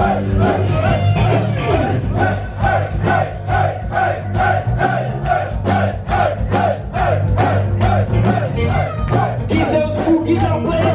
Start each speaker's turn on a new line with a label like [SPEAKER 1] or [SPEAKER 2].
[SPEAKER 1] Give those boogie down, play.